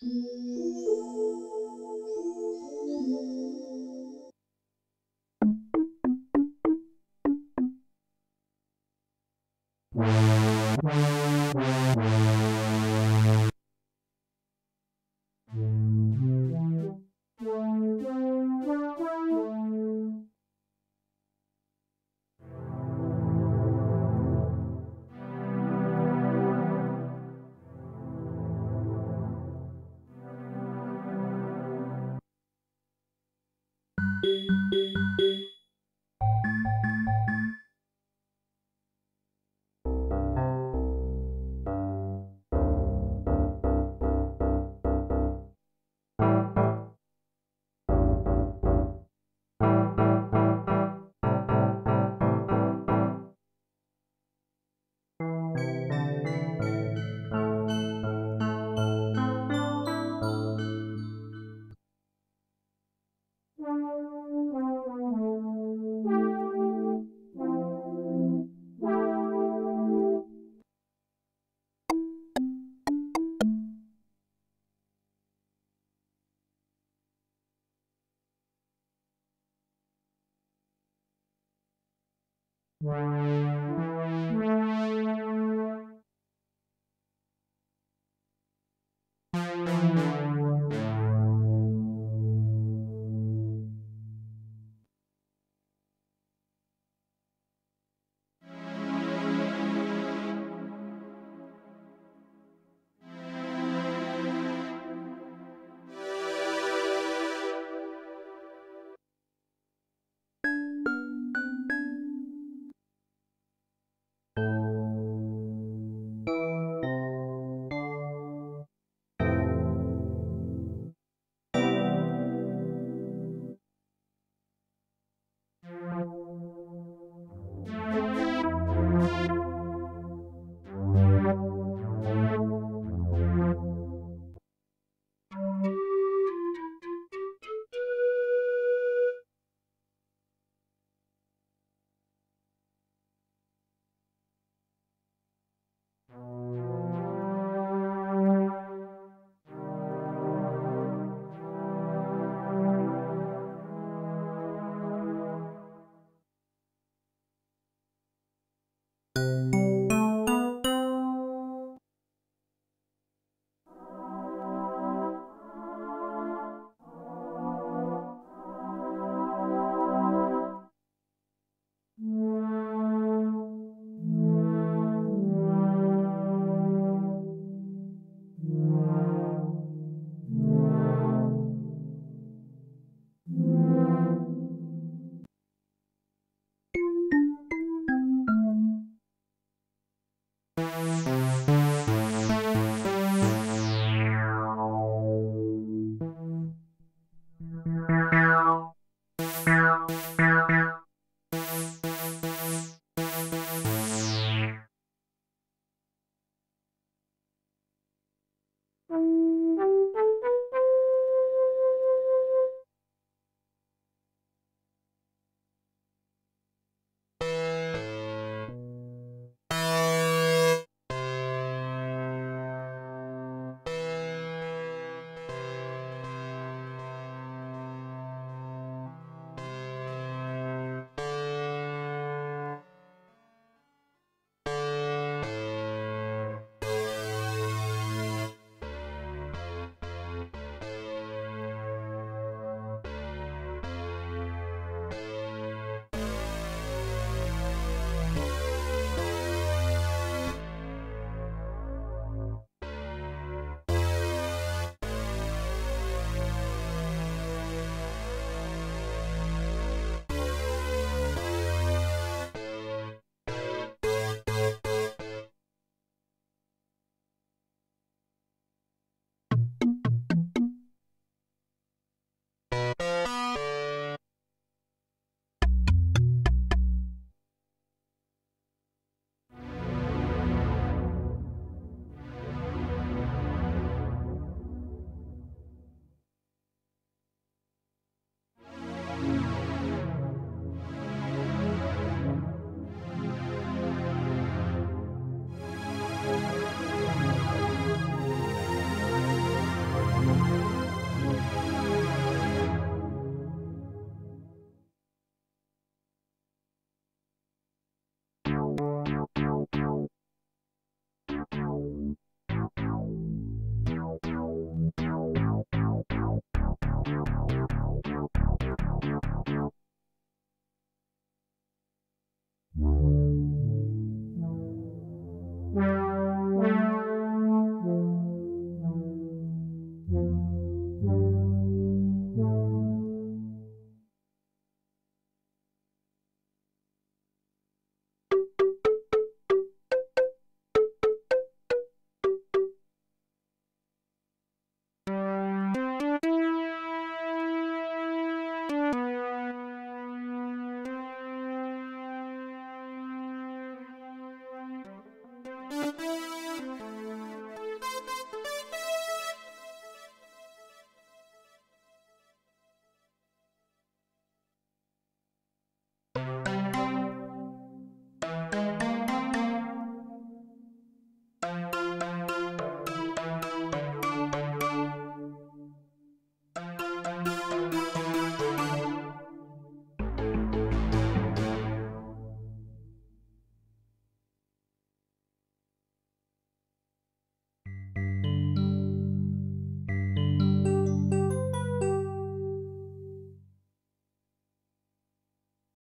Música Thank you. Mm-hmm.